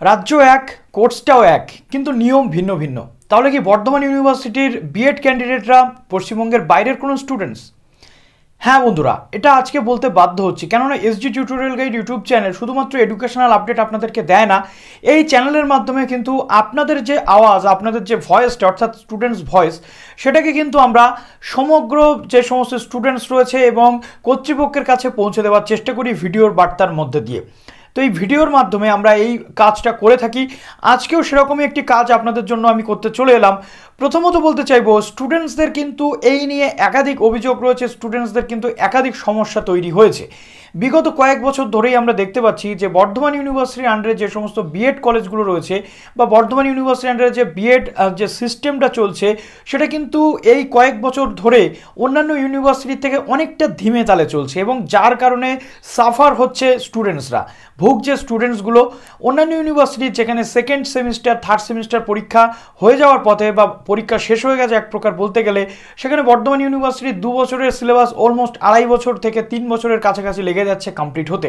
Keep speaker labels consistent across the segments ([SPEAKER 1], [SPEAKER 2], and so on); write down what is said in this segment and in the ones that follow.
[SPEAKER 1] রাজ্য এক কোর্সটাও এক, কিন্তু নিয়ম ভিন্ন ভিন্ন। তাহলে কি বর্ধমান ইউনিভার্সিটির বিএড ক্যান্ডিডেটরা পশ্চিমবঙ্গের বাইরের কোনো স্টুডেন্টস হ্যাঁ বন্ধুরা, এটা আজকে বলতে বাধ্য হচ্ছি, কেননা SG tutorial guide YouTube channel শুধুমাত্র এডুকেশনাল আপডেট আপনাদেরকে দেয় না, এই চ্যানেলের মাধ্যমে কিন্তু আপনাদের যে আওয়াজ, আপনাদের যে ভয়েসটা অর্থাৎ স্টুডেন্টস ভয়েস সেটাকে কিন্তু আমরা সমগ্র যে সমস্ত স্টুডেন্টস রয়েছে এবং কর্তৃপক্ষের কাছে পৌঁছে দেওয়ার চেষ্টা করি ভিডিওর বার্তার মধ্যে দিয়ে। তো এই ভিডিওর মাধ্যমে আমরা এই কাজটা করে থাকি। আজকেও সেরকমই একটি কাজ আপনাদের জন্য আমি করতে চলে এলাম। প্রথমত বলতে চাইব স্টুডেন্টসদের কিন্তু এই নিয়ে একাধিক অভিযোগ রয়েছে স্টুডেন্টসদের কিন্তু একাধিক সমস্যা তৈরি হয়েছে। বিগত কয়েক বছর ধরেই আমরা দেখতে পাচ্ছি যে বর্ধমান ইউনিভার্সিটির আন্ডারে যে সমস্ত বিএড কলেজগুলো রয়েছে বা বর্ধমান ইউনিভার্সিটির আন্ডারে যে বিএড যে সিস্টেমটা চলছে, সেটা কিন্তু এই কয়েক বছর ধরে অন্যান্য ইউনিভার্সিটির থেকে অনেকটা ধিমে তালে চলছে এবং যার কারণে সাফার হচ্ছে স্টুডেন্টসরা ভুগছে স্টুডেন্টসগুলো অন্যান্য ইউনিভার্সিটির যেখানে সেকেন্ড সেমিস্টার থার্ড সেমিস্টার পরীক্ষা হয়ে যাওয়ার পথে বা পরীক্ষা শেষ হয়ে গেছে এক প্রকার বলতে গেলে, সেখানে বর্ধমান ইউনিভার্সিটির দু বছরের সিলেবাস অলমোস্ট আড়াই বছর থেকে তিন বছরের কাছাকাছি লেগে যাচ্ছে কমপ্লিট হতে।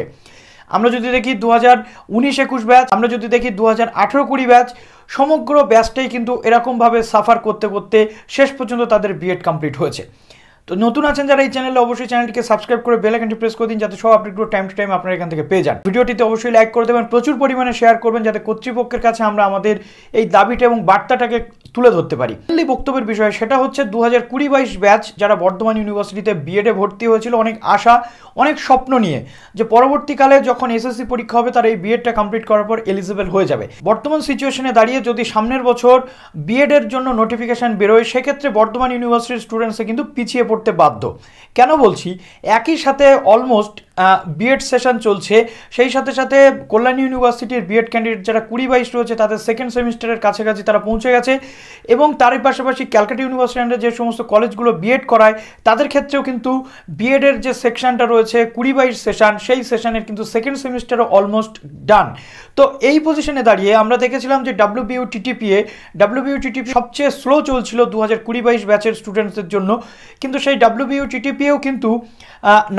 [SPEAKER 1] আমরা যদি দেখি দু হাজার উনিশ একুশ ব্যাচ আমরা যদি দেখি দু হাজার আঠেরো কুড়ি ব্যাচ সমগ্র ব্যাচটাই কিন্তু এরকমভাবে সাফার করতে করতে শেষ পর্যন্ত তাদের বিএড কমপ্লিট হয়েছে। তো নতুন আছেন যারা এই চ্যানেলে, অবশ্যই চ্যানেলটিকে সাবস্ক্রাইব করে বেল আইকনটি প্রেস করে দিন যাতে সব আপডেটগুলো টাইম টু টাইম আপনারা এখান থেকে পেয়ে যান। ভিডিওটিতে অবশ্যই লাইক করে দেবেন, প্রচুর পরিমাণে শেয়ার করবেন যাতে কর্তৃপক্ষের কাছে আমরা আমাদের এই দাবিটা এবং বার্তাটাকে তুলে ধরতে পারি। মেনলি বক্তব্যের বিষয় সেটা হচ্ছে দু হাজার কুড়ি বাইশ ব্যাচ যারা বর্ধমান ইউনিভার্সিটিতে বিএডে ভর্তি হয়েছিল, অনেক আশা, অনেক স্বপ্ন নিয়ে। যে পরবর্তীকালে যখন এসএসসি পরীক্ষা হবে, তারা এই বিএডটা কমপ্লিট করার পর এলিজিবল হয়ে যাবে। বর্তমান সিচুয়েশনে দাঁড়িয়ে যদি সামনের বছর বিএডের জন্য নোটিফিকেশান বেরোয়, সেক্ষেত্রে বর্ধমান ইউনিভার্সিটির স্টুডেন্টসে কিন্তু পিছিয়ে পড়তে বাধ্য। কেন বলছি? একই সাথে অলমোস্ট বিএড সেশন চলছে। সেই সাথে সাথে কল্যাণী ইউনিভার্সিটির বিএড ক্যান্ডিডেট যারা কুড়ি বাইশ রয়েছে, তাদের সেকেন্ড সেমিস্টারের কাছাকাছি তারা পৌঁছে গেছে এবং তারই পাশাপাশি ক্যালকাটা ইউনিভার্সিটি যে সমস্ত কলেজগুলো বিএড করায়, তাদের ক্ষেত্রেও কিন্তু বিএডের যে সেকশনটা রয়েছে, কুড়ি বাইশ সেশন সেই সেশনের কিন্তু সেকেন্ড সেমিস্টারও অলমোস্ট ডান তো এই পজিশনে দাঁড়িয়ে আমরা দেখেছিলাম যে ডাব্লিউবিউ টিটিপিএ ডাব্লিউবিউ টিটিপি সবচেয়ে স্লো চলছিল দু হাজার কুড়ি বাইশ ব্যাচের স্টুডেন্টসদের জন্য। কিন্তু সেই ডাব্লিউবিউ টিটিপিএও কিন্তু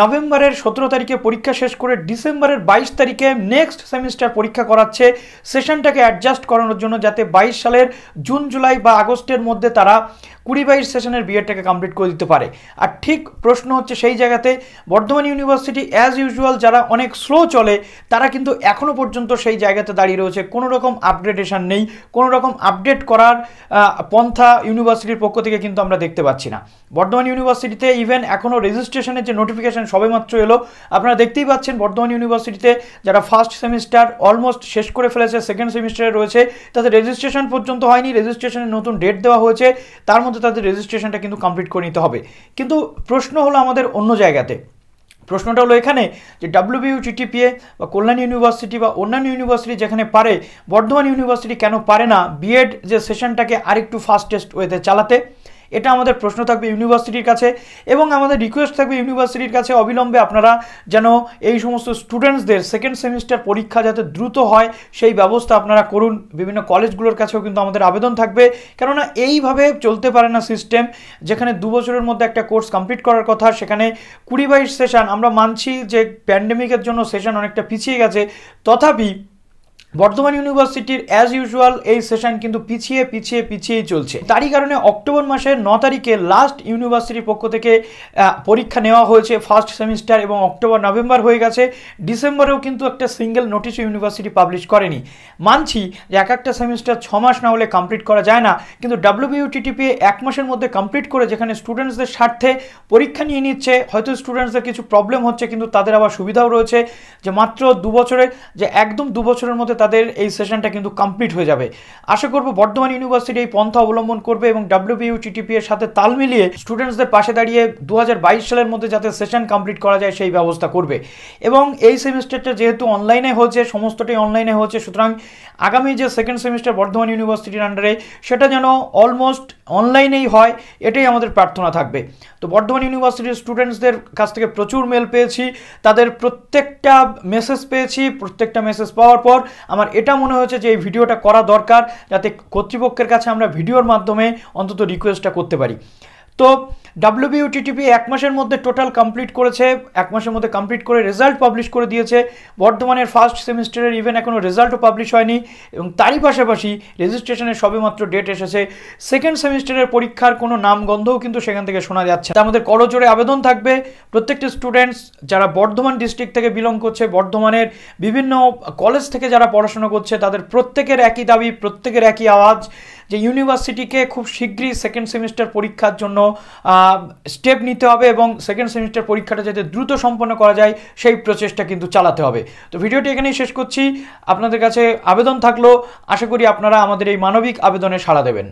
[SPEAKER 1] নভেম্বরের সতেরো তারিখে পরীক্ষা শেষ করে ডিসেম্বরের বাইশ তারিখে নেক্সট সেমিস্টার পরীক্ষা করাচ্ছে। সেশনটাকে অ্যাডজাস্ট করানোর জন্য যাতে বাইশ সালের জুন, জুলাই বা আগস্টের মধ্যে তারা কুড়ি বাইশ সেশনের বিএডটাকে কমপ্লিট করে দিতে পারে। আর ঠিক প্রশ্ন হচ্ছে সেই জায়গাতে বর্ধমান ইউনিভার্সিটি অ্যাজ ইউজুয়াল যারা অনেক স্লো চলে, তারা কিন্তু এখনও পর্যন্ত সেই জায়গাতে দাঁড়িয়ে রয়েছে। কোনো রকম আপগ্রেডেশন নেই, কোনো রকম আপডেট করার পন্থা ইউনিভার্সিটির পক্ষ থেকে কিন্তু আমরা দেখতে পাচ্ছি না। বর্ধমান ইউনিভার্সিটিতে ইভেন এখনও রেজিস্ট্রেশনের যে নোটিফিকেশান সবেমাত্র এলো আপনারা দেখতেই পাচ্ছেন বর্ধমান ইউনিভার্সিটিতে যারা ফার্স্ট সেমিস্টার অলমোস্ট শেষ করে ফেলেছে সেকেন্ড সেমিস্টারে রয়েছে, তাদের রেজিস্ট্রেশন পর্যন্ত হয়নি রেজিস্ট্রেশনের নতুন ডেট দেওয়া হয়েছে, তার মধ্যে তাদের রেজিস্ট্রেশনটা কিন্তু কমপ্লিট করে নিতে হবে। কিন্তু প্রশ্ন হলো আমাদের অন্য জায়গাতে। প্রশ্নটা হলো এখানে যে ডাব্লিউবিউ টিটিপিএ বা কল্যাণ ইউনিভার্সিটি বা অন্যান্য ইউনিভার্সিটি যেখানে পারে, বর্ধমান ইউনিভার্সিটি কেন পারে না? বিএড যে সেশনটাকে আরেকটু ফাস্টেস্ট ওয়েতে চালাতে। এটা আমাদের প্রশ্ন থাকবে ইউনিভার্সিটির কাছে এবং আমাদের রিকোয়েস্ট থাকবে ইউনিভার্সিটির কাছে অবিলম্বে আপনারা যেন এই সমস্ত স্টুডেন্টসদের সেকেন্ড সেমিস্টার পরীক্ষা যাতে দ্রুত হয়, সেই ব্যবস্থা আপনারা করুন। বিভিন্ন কলেজগুলোর কাছেও কিন্তু আমাদের আবেদন থাকবে। কেননা এইভাবে চলতে পারে না সিস্টেম যেখানে দু বছরের মধ্যে একটা কোর্স কমপ্লিট করার কথা, সেখানে কুড়ি বাইশ সেশন আমরা মানছি যে প্যান্ডেমিকের জন্য সেশন অনেকটা পিছিয়ে গেছে। তথাপি বর্ধমান ইউনিভার্সিটির অ্যাজ ইউজুয়াল এই সেশন কিন্তু পিছিয়ে পিছিয়ে, পিছিয়েই চলছে। তারই কারণে অক্টোবর মাসের ন তারিখে লাস্ট ইউনিভার্সিটির পক্ষ থেকে পরীক্ষা নেওয়া হয়েছে ফার্স্ট সেমিস্টার এবং অক্টোবর, নভেম্বর হয়ে গেছে। ডিসেম্বরেও কিন্তু একটা সিঙ্গেল নোটিশ ইউনিভার্সিটি পাবলিশ করেনি। মানছি যে এক একটা সেমিস্টার ছ মাস না হলে কমপ্লিট করা যায় না, কিন্তু ডাব্লিউবিউটিটিপি এক মাসের মধ্যে কমপ্লিট করে যেখানে স্টুডেন্টসদের স্বার্থে পরীক্ষা নিয়ে নিচ্ছে, হয়তো স্টুডেন্টসদের কিছু প্রবলেম হচ্ছে, কিন্তু তাদের আবার সুবিধাও রয়েছে। যে মাত্র দু বছরে, যে একদম দু বছরের মধ্যে তাদের এই সেশনটা কিন্তু কমপ্লিট হয়ে যাবে। আশা করব বর্ধমান ইউনিভার্সিটি এই পন্থা অবলম্বন করবে এবং ডাব্লিউবিউ টিটিপি এর সাথে তাল মিলিয়ে স্টুডেন্টসদের পাশে দাঁড়িয়ে দু হাজার বাইশ সালের মধ্যে যাতে সেশন কমপ্লিট করা যায় সেই ব্যবস্থা করবে। এবং এই সেমিস্টারটা যেহেতু অনলাইনে হচ্ছে, সমস্তটাই অনলাইনে হচ্ছে, সুতরাং আগামী যে সেকেন্ড সেমিস্টার বর্ধমান ইউনিভার্সিটির আন্ডারে সেটা যেন অলমোস্ট অনলাইনেই হয়, এটাই আমাদের প্রার্থনা থাকবে। তো বর্ধমান ইউনিভার্সিটির স্টুডেন্টসদের কাছ থেকে প্রচুর মেল পেয়েছি, তাদের প্রত্যেকটা মেসেজ পেয়েছি, প্রত্যেকটা মেসেজ পাওয়ার পর আমার এটা মনে হয়েছে যে এই ভিডিওটা করা দরকার, যাতে কর্তৃপক্ষের কাছে আমরা ভিডিওর মাধ্যমে অন্তত রিকোয়েস্টটা করতে পারি। তো ডাব্লিউবিউটিটিপি এক মাসের মধ্যে টোটাল কমপ্লিট করেছে, এক মাসের মধ্যে কমপ্লিট করে রেজাল্ট পাবলিশ করে দিয়েছে। বর্ধমানের ফার্স্ট সেমিস্টারের ইভেন এখনও রেজাল্টও পাবলিশ হয়নি এবং তারই পাশাপাশি রেজিস্ট্রেশনের সবেমাত্র ডেট এসেছে। সেকেন্ড সেমিস্টারের পরীক্ষার কোনো নামগন্ধও কিন্তু সেখান থেকে শোনা যাচ্ছে মধ্যে করজোরে আবেদন থাকবে। প্রত্যেকটি স্টুডেন্টস যারা বর্ধমান ডিস্ট্রিক্ট থেকে বিলং করছে, বর্ধমানের বিভিন্ন কলেজ থেকে যারা পড়াশোনা করছে, তাদের প্রত্যেকের একই দাবি, প্রত্যেকের একই আওয়াজ। যে ইউনিভার্সিটিকে খুব শীঘ্রই সেকেন্ড সেমিস্টার পরীক্ষার জন্য স্টেপ নিতে হবে এবং সেকেন্ড সেমিস্টার পরীক্ষাটা যাতে দ্রুত সম্পন্ন করা যায়, সেই প্রচেষ্টা কিন্তু চালাতে হবে। তো ভিডিওটি এখানেই শেষ করছি। আপনাদের কাছে আবেদন থাকল। আশা করি আপনারা আমাদের এই মানবিক আবেদনে সাড়া দেবেন।